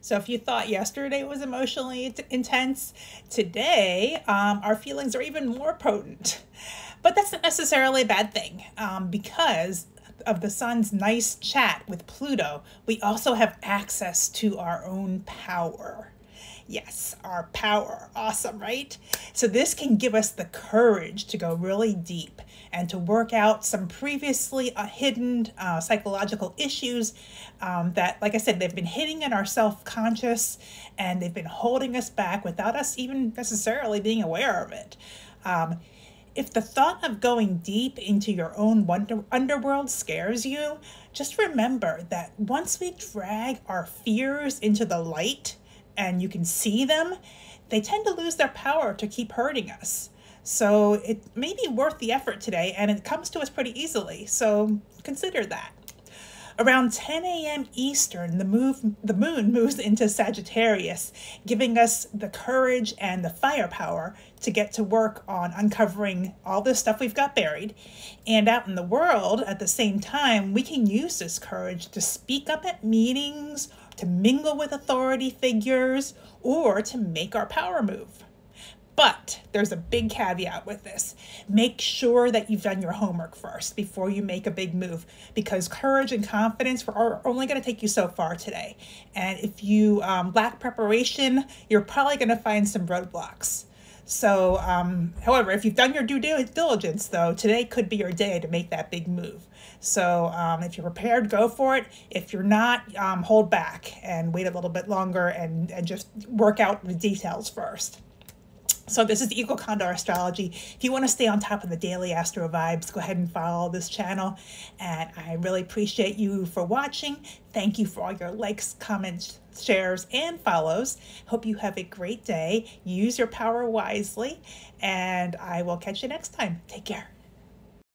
So if you thought yesterday was emotionally intense, today um, our feelings are even more potent. But that's not necessarily a bad thing um, because of the sun's nice chat with Pluto, we also have access to our own power. Yes, our power. Awesome, right? So, this can give us the courage to go really deep and to work out some previously uh, hidden uh, psychological issues um, that, like I said, they've been hitting in our self conscious and they've been holding us back without us even necessarily being aware of it. Um, if the thought of going deep into your own wonder, underworld scares you, just remember that once we drag our fears into the light and you can see them, they tend to lose their power to keep hurting us. So it may be worth the effort today and it comes to us pretty easily. So consider that. Around 10 a.m. Eastern, the move the moon moves into Sagittarius, giving us the courage and the firepower to get to work on uncovering all the stuff we've got buried. And out in the world, at the same time, we can use this courage to speak up at meetings, to mingle with authority figures, or to make our power move. But there's a big caveat with this. Make sure that you've done your homework first before you make a big move because courage and confidence are only going to take you so far today. And if you um, lack preparation, you're probably going to find some roadblocks. So, um, however, if you've done your due diligence, though, today could be your day to make that big move. So, um, if you're prepared, go for it. If you're not, um, hold back and wait a little bit longer and, and just work out the details first. So this is the Eagle Condor Astrology. If you want to stay on top of the daily astro vibes, go ahead and follow this channel. And I really appreciate you for watching. Thank you for all your likes, comments, shares, and follows. Hope you have a great day. Use your power wisely. And I will catch you next time. Take care.